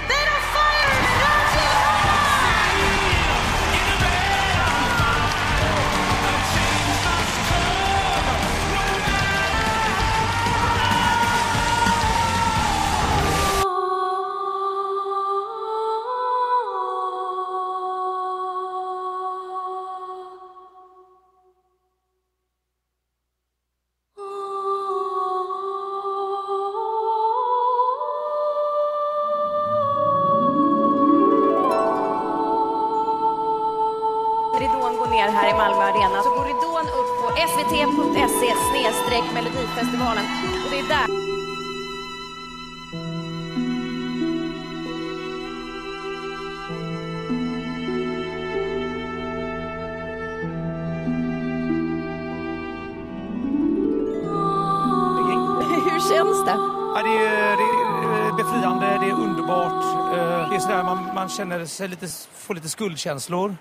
but they svt.se snedstreck melodifestivalen. Och det är där Hur känns det? Ja, det, är, det är befriande, det är underbart. Eh, Det är sådär man, man känner sig lite, får lite skuldkänslor.